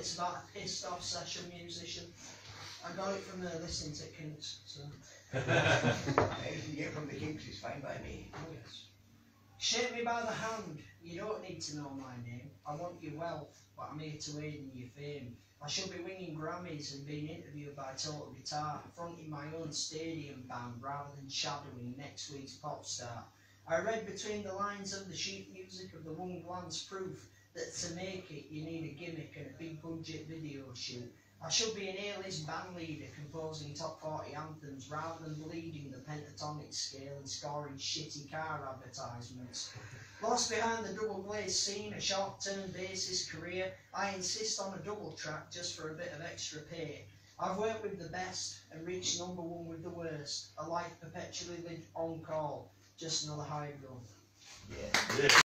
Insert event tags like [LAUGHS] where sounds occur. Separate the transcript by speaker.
Speaker 1: It's about a pissed off session musician. I got it from the listening to Kinks, so. [LAUGHS]
Speaker 2: Anything you get from the Kinks is fine by me.
Speaker 1: Oh yes. Shake me by the hand. You don't need to know my name. I want your wealth, but I'm here to aid in your fame. I should be winning Grammys and being interviewed by Total Guitar, fronting my own stadium band rather than shadowing next week's pop star. I read between the lines of the sheet music of the one glance proof that to make it you need a gimmick and a big budget video shoot. I should be an A-list band leader composing top 40 anthems rather than leading the pentatonic scale and scoring shitty car advertisements. Lost behind the double glazed scene, a short-term bassist career, I insist on a double track just for a bit of extra pay. I've worked with the best and reached number one with the worst. A life perpetually lived on call, just another high grown.
Speaker 2: Yeah.